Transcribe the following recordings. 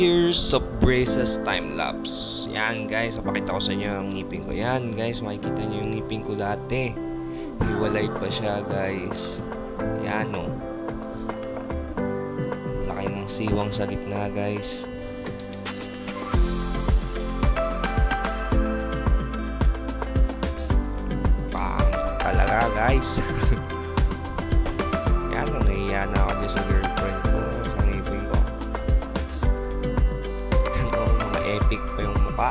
years of braces time lapse. Yan guys, papakita ko sa inyo ang ngipin ko. Yan guys, makikita nyo yung ngipin ko dati. Hiwalay pa siya guys. Yan o. Oh. Laki ng siwang sa gitna guys. Pang talaga guys. Yan, nahiya na ako sa girlfriend Yan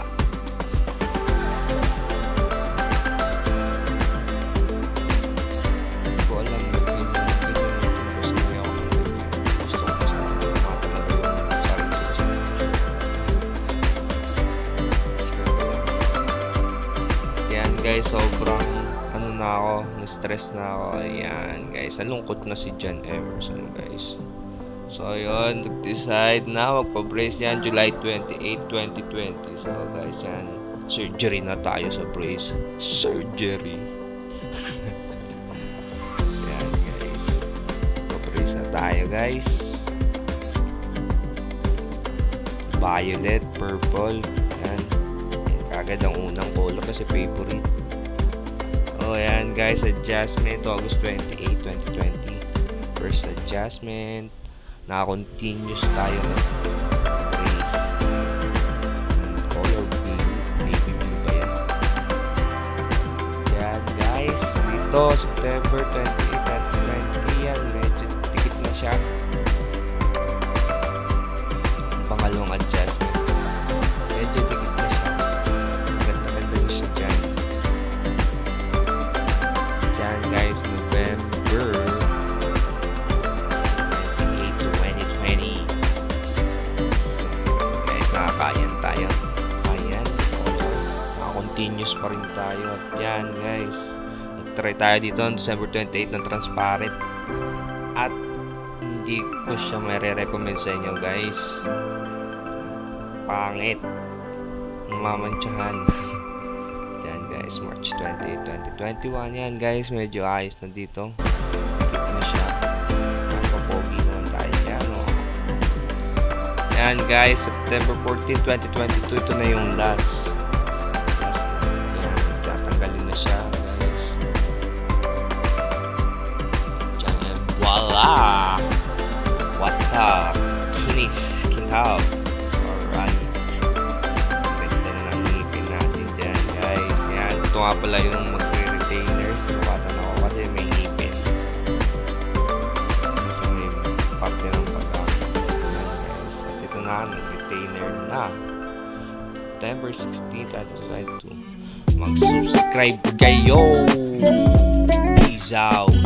guys, sobrang ano na ako, na-stress na ako. Ayan guys, nalungkot na si John Emerson guys. So yun, nag-decide na magpa-brace yan July 28, 2020. So guys, yan, surgery na tayo sa brace. Surgery. yan guys. Pa-brace na tayo guys. Violet, purple, yan. Yan kagad ang unang color kasi favorite. Oh, ayan guys, adjustment August 28, 2020. First adjustment. Naka-continuous tayo ng race. Color blue. Navy blue ba yan? Yan guys, dito September 28, Naka-continuous pa rin tayo. At yan guys. Nag-try tayo dito on December 28 ng transparent. At hindi ko siya may-recommend sa inyo guys. Pangit. Namamantsahan. Yan guys, March 28, 2021. Yan guys, medyo ayos na dito. Na siya. Napapogi naman tayo. Oh. Guys, September 14, 2022. Ito na yung. Last voila! What up? Kinis, kintab. Alright. Ganda na ng ngipin natin dyan, guys. Yan. Ito nga pala yung magre-retainer. Sinukatan ako kasi may ngipin. Kasi may parte ng pagka. Yan, guys. At ito na, nag-retainer na. September 16, 2022. Mag-subscribe kayo! Peace out!